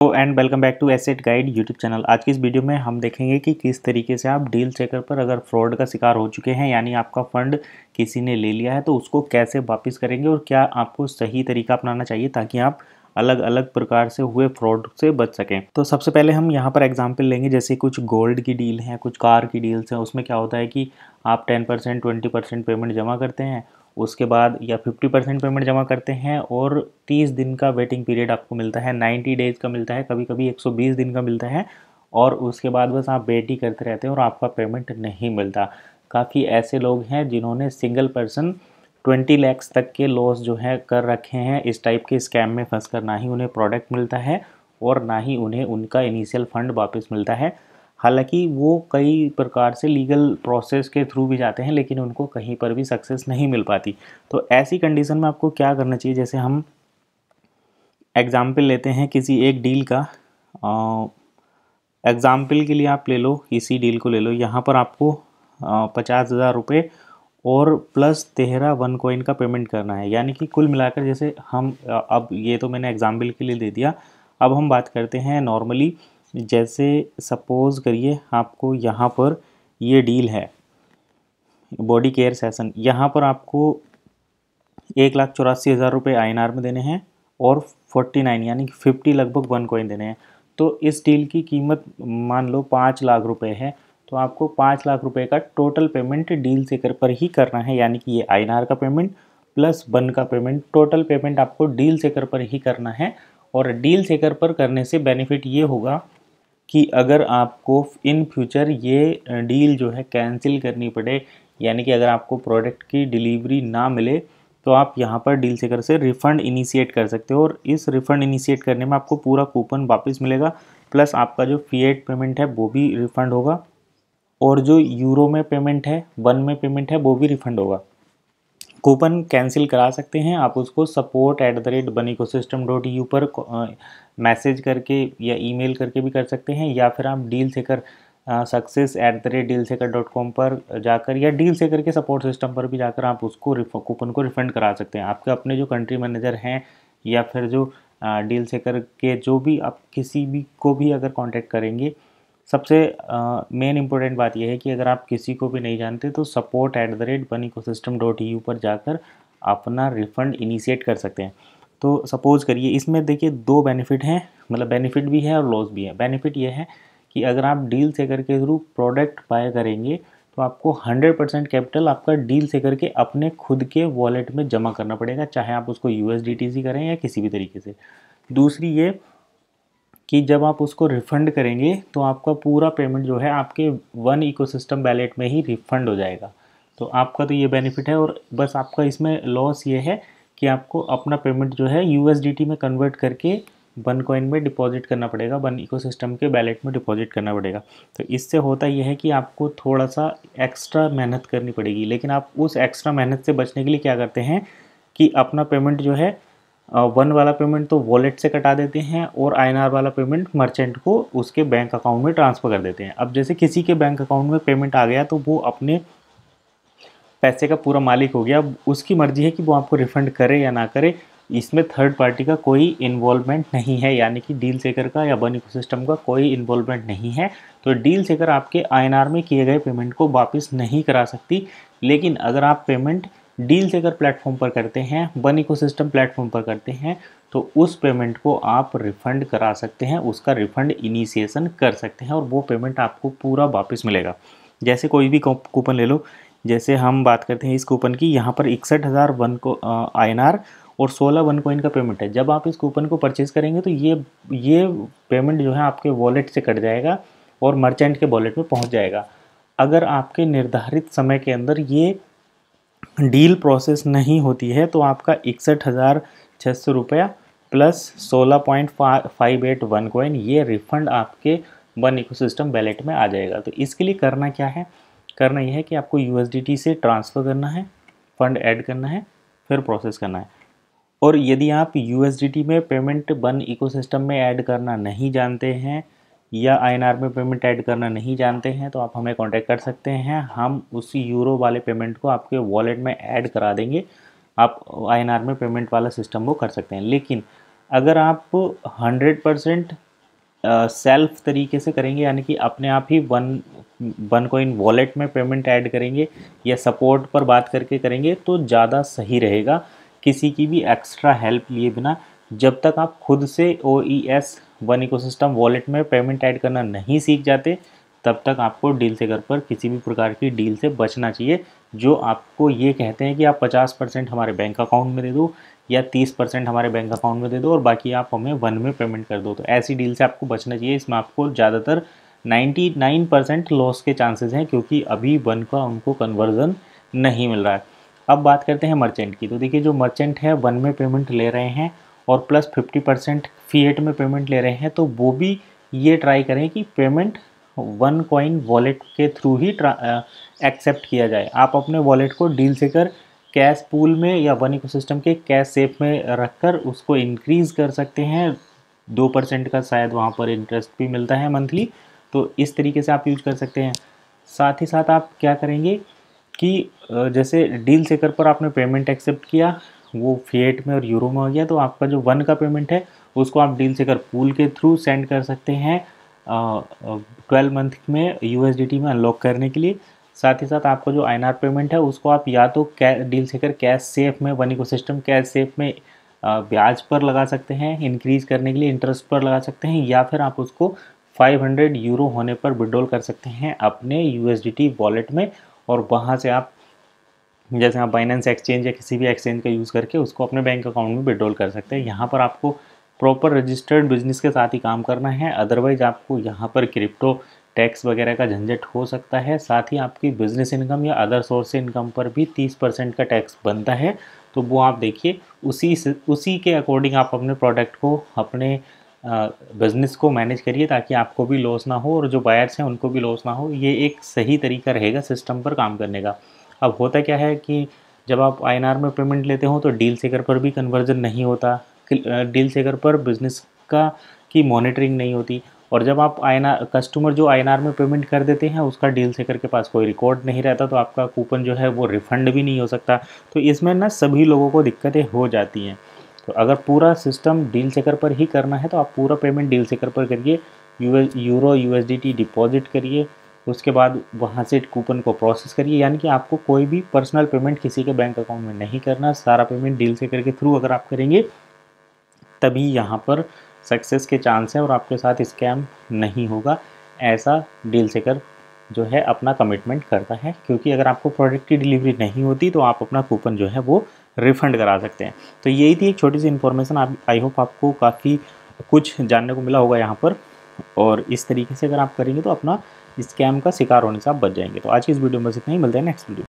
And welcome back to asset guide YouTube channel. आज की इस वीडियो में हम देखेंगे कि किस तरीके से आप डील चेकर पर अगर फ्रॉड का शिकार हो चुके हैं, यानी आपका फंड किसी ने ले लिया है तो उसको कैसे वापस करेंगे और क्या आपको सही तरीका अपनाना चाहिए ताकि आप अलग अलग प्रकार से हुए फ्रॉड से बच सकें। तो सबसे पहले हम यहाँ पर एग्ज़ाम्पल लेंगे, जैसे कुछ गोल्ड की डील है, कुछ कार की डील्स हैं, उसमें क्या होता है कि आप ten percent, twenty percent payment जमा करते हैं उसके बाद या 50 परसेंट पेमेंट जमा करते हैं और 30 दिन का वेटिंग पीरियड आपको मिलता है 90 डेज़ का मिलता है कभी कभी 120 दिन का मिलता है और उसके बाद बस आप वेट ही करते रहते हैं और आपका पेमेंट नहीं मिलता। काफ़ी ऐसे लोग हैं जिन्होंने सिंगल पर्सन 20 लैक्स तक के लॉस जो है कर रखे हैं, इस टाइप के स्कैम में फंस कर ना ही उन्हें प्रोडक्ट मिलता है और ना ही उन्हें उनका इनिशियल फंड वापस मिलता है। हालाँकि वो कई प्रकार से लीगल प्रोसेस के थ्रू भी जाते हैं, लेकिन उनको कहीं पर भी सक्सेस नहीं मिल पाती। तो ऐसी कंडीशन में आपको क्या करना चाहिए? जैसे हम एग्ज़ाम्पल लेते हैं किसी एक डील का। एग्ज़ाम्पल के लिए आप ले लो, इसी डील को ले लो। यहाँ पर आपको पचास हज़ार रुपये और प्लस तेरह वन कोइन का पेमेंट करना है। यानी कि कुल मिलाकर जैसे हम अब ये तो मैंने एग्ज़ाम्पल के लिए दे दिया। अब हम बात करते हैं नॉर्मली जैसे सपोज़ करिए आपको यहाँ पर ये डील है, बॉडी केयर सेशन। यहाँ पर आपको एक लाख चौरासी हज़ार रुपये आई में देने हैं और फोर्टी नाइन, यानी कि फिफ्टी लगभग वन कॉइन देने हैं। तो इस डील की कीमत मान लो पाँच लाख रुपए है तो आपको पाँच लाख रुपए का टोटल पेमेंट डील सेकर पर ही करना है, यानी कि ये आई का पेमेंट प्लस वन का पेमेंट। टोटल पेमेंट आपको डील सेकर पर ही करना है और डील सेकर पर करने से बेनिफिट ये होगा कि अगर आपको इन फ्यूचर ये डील जो है कैंसिल करनी पड़े, यानी कि अगर आपको प्रोडक्ट की डिलीवरी ना मिले तो आप यहाँ पर डील सेकर से रिफ़ंड इनिशिएट कर सकते हो और इस रिफ़ंड इनिशिएट करने में आपको पूरा कूपन वापस मिलेगा प्लस आपका जो फीएट पेमेंट है वो भी रिफ़ंड होगा और जो यूरो में पेमेंट है वन में पेमेंट है वो भी रिफ़ंड होगा। कूपन कैंसिल करा सकते हैं। आप उसको support at the rate one ecosystem dot u पर मैसेज करके या ईमेल करके भी कर सकते हैं, या फिर आप डील से कर success at the rate deal seeker dot com पर जाकर या डील सेकर के सपोर्ट सिस्टम पर भी जाकर आप उसको कूपन को रिफंड करा सकते हैं। आपके अपने जो कंट्री मैनेजर हैं या फिर जो डील सेकर के जो भी आप किसी भी को भी अगर कांटेक्ट करेंगे सबसे मेन इंपॉर्टेंट बात यह है कि अगर आप किसी को भी नहीं जानते तो support at the rate one ecosystem dot u पर जाकर अपना रिफ़ंड इनिशिएट कर सकते हैं। तो सपोज़ करिए, इसमें देखिए दो बेनिफिट हैं मतलब बेनिफिट भी है और लॉस भी है। बेनिफिट ये है कि अगर आप डील से करके थ्रू प्रोडक्ट बाय करेंगे तो आपको 100 परसेंट कैपिटल आपका डील से करके अपने खुद के वॉलेट में जमा करना पड़ेगा, चाहे आप उसको यूएसडीटीसी करें या किसी भी तरीके से। दूसरी ये कि जब आप उसको रिफ़ंड करेंगे तो आपका पूरा पेमेंट जो है आपके वन इकोसिस्टम वैलेट में ही रिफ़ंड हो जाएगा। तो आपका तो ये बेनिफिट है और बस आपका इसमें लॉस ये है कि आपको अपना पेमेंट जो है यूएसडीटी में कन्वर्ट करके वन कॉइन में डिपॉजिट करना पड़ेगा वन इकोसिस्टम के बैलेट में डिपॉजिट करना पड़ेगा। तो इससे होता यह है कि आपको थोड़ा सा एक्स्ट्रा मेहनत करनी पड़ेगी। लेकिन आप उस एक्स्ट्रा मेहनत से बचने के लिए क्या करते हैं कि अपना पेमेंट जो है वन वाला पेमेंट तो वॉलेट से कटा देते हैं और आईएनआर वाला पेमेंट मर्चेंट को उसके बैंक अकाउंट में ट्रांसफ़र कर देते हैं। अब जैसे किसी के बैंक अकाउंट में पेमेंट आ गया तो वो अपने पैसे का पूरा मालिक हो गया। उसकी मर्ज़ी है कि वो आपको रिफ़ंड करे या ना करे, इसमें थर्ड पार्टी का कोई इन्वॉल्वमेंट नहीं है, यानी कि डील सेकर का या बन सिस्टम का कोई इन्वॉल्वमेंट नहीं है। तो डील सेकर आपके INR में किए गए पेमेंट को वापस नहीं करा सकती, लेकिन अगर आप पेमेंट डील अगर प्लेटफॉर्म पर करते हैं वन इको सिस्टम प्लेटफॉर्म पर करते हैं तो उस पेमेंट को आप रिफ़ंड करा सकते हैं, उसका रिफ़ंड इनिशिएशन कर सकते हैं और वो पेमेंट आपको पूरा वापस मिलेगा। जैसे कोई भी कूपन ले लो, जैसे हम बात करते हैं इस कूपन की, यहाँ पर इकसठ हज़ार वन को INR और 16 वन कोइन का पेमेंट है। जब आप इस कूपन को परचेज़ करेंगे तो ये ये पेमेंट जो है आपके वॉलेट से कट जाएगा और मर्चेंट के वॉलेट में पहुँच जाएगा। अगर आपके निर्धारित समय के अंदर ये डील प्रोसेस नहीं होती है तो आपका इकसठ हज़ार छः सौ रुपया प्लस सोलह point five at one coin ये रिफ़ंड आपके वन इकोसिस्टम वैलेट में आ जाएगा। तो इसके लिए करना क्या है? करना यह है कि आपको यूएसडीटी से ट्रांसफ़र करना है फ़ंड ऐड करना है, फिर प्रोसेस करना है। और यदि आप यूएसडीटी में पेमेंट वन इकोसिस्टम में ऐड करना नहीं जानते हैं या आईएनआर में पेमेंट ऐड करना नहीं जानते हैं तो आप हमें कांटेक्ट कर सकते हैं। हम उसी यूरो वाले पेमेंट को आपके वॉलेट में ऐड करा देंगे। आप आईएनआर में पेमेंट वाला सिस्टम वो कर सकते हैं। लेकिन अगर आप 100 परसेंट सेल्फ तरीके से करेंगे, यानी कि अपने आप ही वन वन कोइन वॉलेट में पेमेंट ऐड करेंगे या सपोर्ट पर बात करके करेंगे तो ज़्यादा सही रहेगा। किसी की भी एक्स्ट्रा हेल्प लिए बिना, जब तक आप खुद से O E S one ecosystem wallet में पेमेंट ऐड करना नहीं सीख जाते, तब तक आपको डील से घर पर किसी भी प्रकार की डील से बचना चाहिए, जो आपको ये कहते हैं कि आप 50 परसेंट हमारे बैंक अकाउंट में दे दो या 30 परसेंट हमारे बैंक अकाउंट में दे दो और बाकी आप हमें वन में पेमेंट कर दो। तो ऐसी डील से आपको बचना चाहिए। इसमें आपको ज़्यादातर 99 परसेंट लॉस के चांसेस हैं, क्योंकि अभी वन का उनको कन्वर्जन नहीं मिल रहा है। अब बात करते हैं मर्चेंट की। तो देखिए, जो मर्चेंट है, वन में पेमेंट ले रहे हैं और प्लस फिफ्टी परसेंट फीएट में पेमेंट ले रहे हैं तो वो भी ये ट्राई करें कि पेमेंट वन कॉइन वॉलेट के थ्रू ही एक्सेप्ट किया जाए। आप अपने वॉलेट को डील से कर कैश पूल में या वन इकोसिस्टम के कैश सेफ़ में रखकर उसको इंक्रीज़ कर सकते हैं। दो परसेंट का शायद वहाँ पर इंटरेस्ट भी मिलता है मंथली तो इस तरीके से आप यूज़ कर सकते हैं। साथ ही साथ आप क्या करेंगे कि जैसे डील सेकर पर आपने पेमेंट एक्सेप्ट किया वो फेट में और यूरो में हो गया तो आपका जो वन का पेमेंट है, उसको आप डील सेकर पूल के थ्रू सेंड कर सकते हैं ट्वेल्व मंथ में यूएसडीटी में अनलॉक करने के लिए। साथ ही साथ आपका जो आई पेमेंट है, उसको आप या तो डील सेकर कैश सेफ़ में one ecosystem cash safe में ब्याज पर लगा सकते हैं इंक्रीज़ करने के लिए इंटरेस्ट पर लगा सकते हैं, या फिर आप उसको 500 यूरो होने पर विड्रॉल कर सकते हैं अपने यूएसडीटी वॉलेट में, और वहाँ से आप जैसे आप बाइनेंस एक्सचेंज या किसी भी एक्सचेंज का यूज़ करके उसको अपने बैंक अकाउंट में विड्रॉल कर सकते हैं। यहाँ पर आपको प्रॉपर रजिस्टर्ड बिज़नेस के साथ ही काम करना है। अदरवाइज़ आपको यहाँ पर क्रिप्टो टैक्स वगैरह का झंझट हो सकता है। साथ ही आपकी बिज़नेस इनकम या अदर सोर्स इनकम पर भी तीस परसेंट का टैक्स बनता है। तो वो आप देखिए, उसी से, उसी के अकॉर्डिंग आप अपने प्रोडक्ट को, अपने बिज़नेस को मैनेज करिए ताकि आपको भी लॉस ना हो और जो बायर्स हैं उनको भी लॉस ना हो। ये एक सही तरीका रहेगा सिस्टम पर काम करने का। अब होता क्या है कि जब आप आईएनआर में पेमेंट लेते हो तो डील सेकर पर भी कन्वर्जन नहीं होता। डील सेकर पर बिज़नेस का, की मॉनिटरिंग नहीं होती। और जब आप आई कस्टमर जो आईएनआर में पेमेंट कर देते हैं, उसका डील सेकर के पास कोई रिकॉर्ड नहीं रहता तो आपका कूपन जो है, वो रिफ़ंड भी नहीं हो सकता। तो इसमें ना सभी लोगों को दिक्कतें हो जाती हैं। तो अगर पूरा सिस्टम डील सेकर पर ही करना है तो आप पूरा पेमेंट डील सेकर पर करिए। यूएस यूरो यूएसडीटी डिपॉजिट करिए। उसके बाद वहाँ से कूपन को प्रोसेस करिए, यानी कि आपको कोई भी पर्सनल पेमेंट किसी के बैंक अकाउंट में नहीं करना, सारा पेमेंट डील सेकर के थ्रू अगर आप करेंगे, तभी यहाँ पर सक्सेस के चांस हैं और आपके साथ स्कैम नहीं होगा। ऐसा डील सेकर जो है अपना कमिटमेंट करता है, क्योंकि अगर आपको प्रोडक्ट की डिलीवरी नहीं होती तो आप अपना कूपन जो है वो रिफ़ंड करा सकते हैं। तो यही थी एक छोटी सी इन्फॉर्मेशन आप आई होप आपको काफ़ी कुछ जानने को मिला होगा यहाँ पर। और इस तरीके से अगर आप करेंगे तो अपना स्कैम का शिकार होने से आप बच जाएँगे। तो आज की इस वीडियो में बस इतना ही। मिलता है नेक्स्ट वीडियो